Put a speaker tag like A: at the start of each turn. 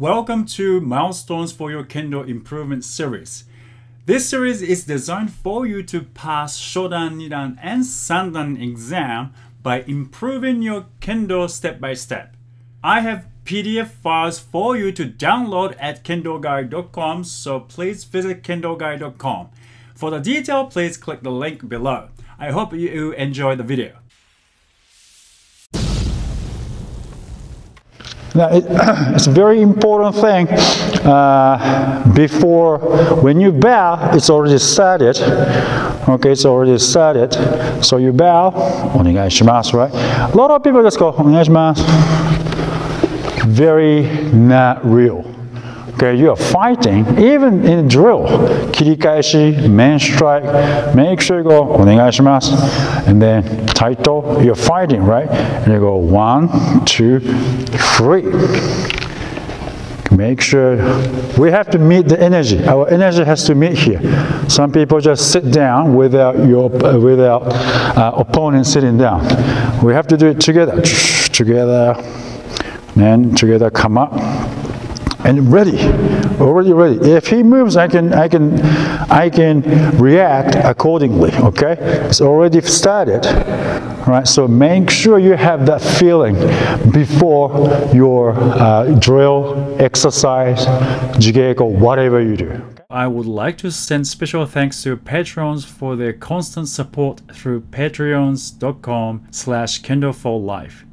A: Welcome to Milestones for Your Kendo Improvement series. This series is designed for you to pass Shodan, Nidan, and Sandan exam by improving your Kendo step by step. I have PDF files for you to download at kendoguide.com, so please visit kendoguide.com. For the detail, please click the link below. I hope you enjoy the video.
B: Now, it, it's a very important thing. Uh, before, when you bow, it's already started. Okay, it's already started. So you bow, onegaishimasu, right? A lot of people just go, oh, onegaishimasu. Very not real. Okay, you are fighting, even in drill, kirikaeshi, men strike, make sure you go, oh, onegaishimasu, and then title, you're fighting, right? And you go, one, two, three. Make sure we have to meet the energy. Our energy has to meet here. Some people just sit down without your uh, without uh, opponent sitting down. We have to do it together. Together, then together come up and ready, already ready. If he moves, I can, I can, I can react accordingly. Okay, it's already started. Right, so make sure you have that feeling before your uh, drill, exercise, jigeiko, whatever you do.
A: I would like to send special thanks to patrons for their constant support through patreons.com slash kendo for life.